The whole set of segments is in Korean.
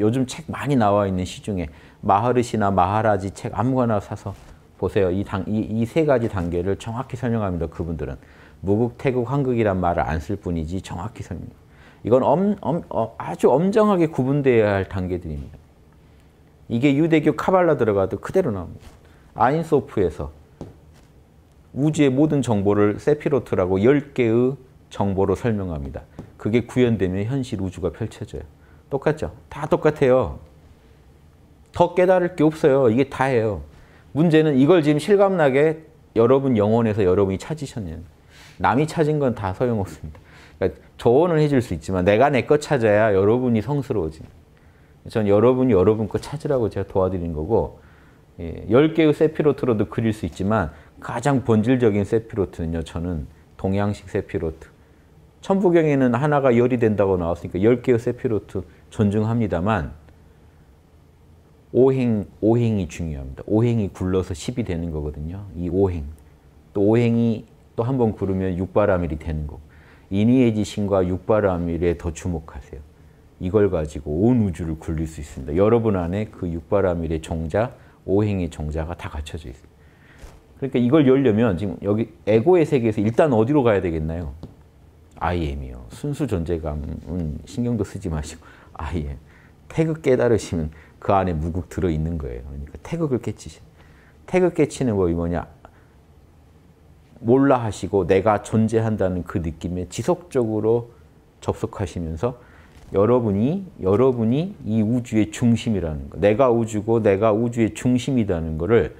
요즘 책 많이 나와 있는 시중에 마하르시나 마하라지 책 아무거나 사서 보세요. 이 세 가지 단계를 정확히 설명합니다. 그분들은. 무국, 태국, 한국이란 말을 안 쓸 뿐이지 정확히 설명. 이건 엄, 엄, 어, 아주 엄정하게 구분되어야 할 단계들입니다. 이게 유대교 카발라 들어가도 그대로 나옵니다. 아인소프에서 우주의 모든 정보를 세피로트라고 10개의 정보로 설명합니다. 그게 구현되면 현실 우주가 펼쳐져요. 똑같죠? 다 똑같아요. 더 깨달을 게 없어요. 이게 다예요. 문제는 이걸 지금 실감나게 여러분 영혼에서 여러분이 찾으셨냐. 남이 찾은 건 다 소용없습니다. 그러니까 조언을 해줄 수 있지만 내가 내 것 찾아야 여러분이 성스러워지. 전 여러분이 여러분 거 찾으라고 제가 도와드린 거고 예, 10개의 세피로트로도 그릴 수 있지만 가장 본질적인 세피로트는요. 저는 동양식 세피로트. 천부경에는 하나가 열이 된다고 나왔으니까 10개의 세피로트 존중합니다만 오행, 오행이 중요합니다. 오행이 굴러서 10이 되는 거거든요. 이 오행. 또 오행이 또 한 번 구르면 육바라밀이 되는 거고. 인의의 지신과 육바라밀에 더 주목하세요. 이걸 가지고 온 우주를 굴릴 수 있습니다. 여러분 안에 그 육바라밀의 종자, 오행의 종자가 다 갖춰져 있어요. 그러니까 이걸 열려면 지금 여기 에고의 세계에서 일단 어디로 가야 되겠나요? IM이요. 순수 존재감은 신경도 쓰지 마시고 IM. 태극 깨달으시면 그 안에 무국 들어있는 거예요. 그러니까 태극을 깨치시. 태극 깨치는 법이 뭐냐? 몰라 하시고 내가 존재한다는 그 느낌에 지속적으로 접속하시면서 여러분이 여러분이 이 우주의 중심이라는 거. 내가 우주고 내가 우주의 중심이라는 거를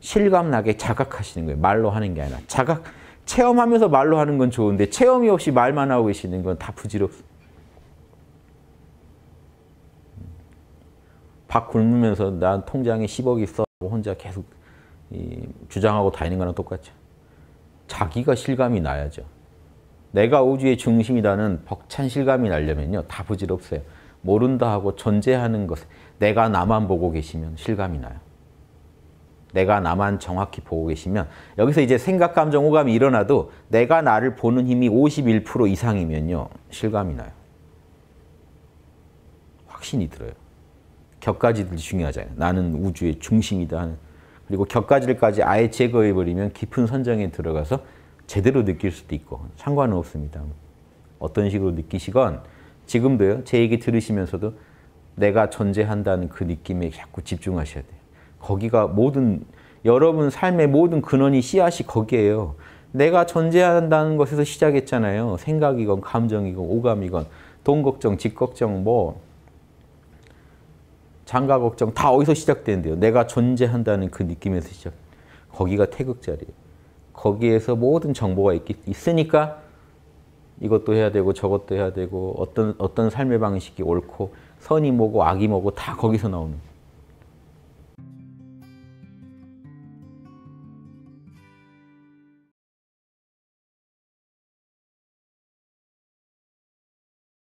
실감나게 자각하시는 거예요. 말로 하는 게 아니라 자각 체험하면서 말로 하는 건 좋은데 체험이 없이 말만 하고 계시는 건 다 부질없어요. 밥 굶으면서 난 통장에 10억이 있어 혼자 계속 주장하고 다니는 거랑 똑같죠. 자기가 실감이 나야죠. 내가 우주의 중심이라는 벅찬 실감이 나려면요. 다 부질없어요. 모른다 하고 존재하는 것, 내가 나만 보고 계시면 실감이 나요. 내가 나만 정확히 보고 계시면 여기서 이제 생각, 감정, 오감이 일어나도 내가 나를 보는 힘이 51% 이상이면요. 실감이 나요. 확신이 들어요. 격가지들이 중요하잖아요. 나는 우주의 중심이다. 그리고 격가지를까지 아예 제거해버리면 깊은 선정에 들어가서 제대로 느낄 수도 있고 상관은 없습니다. 어떤 식으로 느끼시건 지금도요. 제 얘기 들으시면서도 내가 존재한다는 그 느낌에 자꾸 집중하셔야 돼요. 거기가 모든 여러분 삶의 모든 근원이 씨앗이 거기에요. 내가 존재한다는 것에서 시작했잖아요. 생각이건 감정이건 오감이건 돈 걱정, 집 걱정, 뭐 장가 걱정 다 어디서 시작되는데요. 내가 존재한다는 그 느낌에서 시작. 거기가 태극자리예요. 거기에서 모든 정보가 있, 있으니까 이것도 해야 되고 저것도 해야 되고 어떤 어떤 삶의 방식이 옳고 선이 뭐고 악이 뭐고 다 거기서 나오는